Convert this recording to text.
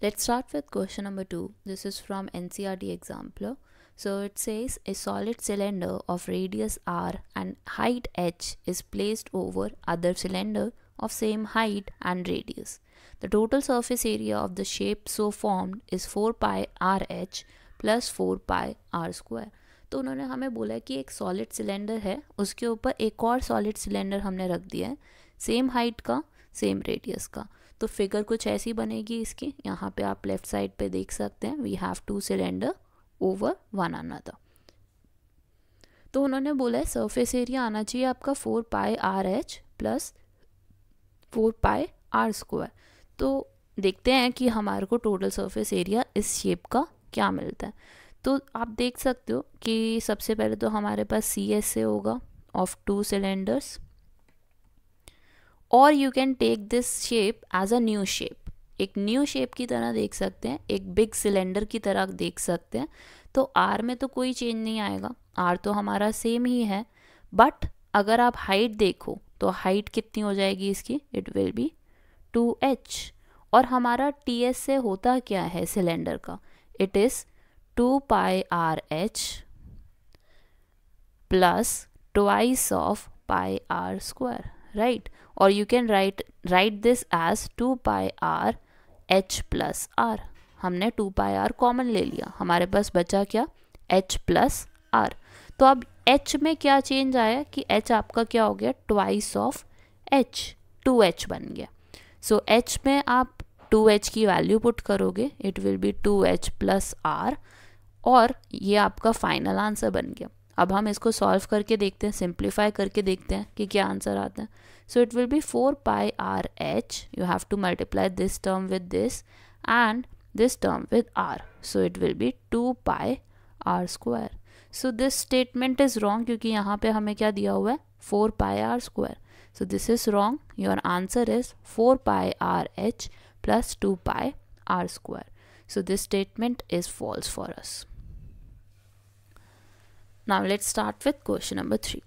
Let's start with question number 2. This is from NCERT example. So it says a solid cylinder of radius r and height h is placed over other cylinder of same height and radius. The total surface area of the shape so formed is 4 pi rh plus 4 pi r square. तो उन्होंने हमें बोला कि एक solid cylinder है उसके ऊपर एक और सॉलिड सिलेंडर हमने रख दिया है सेम हाइट का सेम रेडियस का तो फिगर कुछ ऐसी बनेगी इसकी। यहाँ पे आप लेफ़्ट साइड पे देख सकते हैं। We have two cylinder over one another तो उन्होंने बोला है सरफेस एरिया आना चाहिए आपका four pi R H plus four pi R square तो देखते हैं कि हमारे को टोटल सरफेस एरिया इस शेप का क्या मिलता है। तो आप देख सकते हो कि सबसे पहले तो हमारे पास सी एस ए होगा ऑफ़ टू सिलेंडर्स और you can take this shape as a new shape एक न्यू शेप की तरह देख सकते हैं, एक बिग सिलेंडर की तरह देख सकते हैं। तो आर में तो कोई चेंज नहीं आएगा। आर तो हमारा सेम ही है। बट अगर आप हाइट देखो तो हाइट कितनी हो जाएगी इसकी? It will be two H और हमारा टी एस से होता क्या है सिलेंडर का? It is two pi R H plus twice of pi R square right और you can write write this as two pi R H plus R हमने two pi R common ले लिया। हमारे पास बचा क्या? एच प्लस आर तो अब H में क्या चेंज आया कि एच आपका क्या हो गया? ट्वाइस ऑफ़ टू एच बन गया। सो so, एच में आप टू एच की वैल्यू पुट करोगे। It will be two H plus R और ये आपका फाइनल आंसर बन गया। अब हम इसको सॉल्व करके देखते हैं सिंप्लीफाई करके देखते हैं कि क्या आंसर आता है। So it will be four pi R H you have to multiply this term with this and this term with R so it will be two pi R square so this statement is wrong क्योंकि यहाँ पे हमें क्या दिया हुआ है? Four pi R square so this is wrong your answer is four pi R H plus two pi R square so, this statement is false for us. Now let's start with question number 3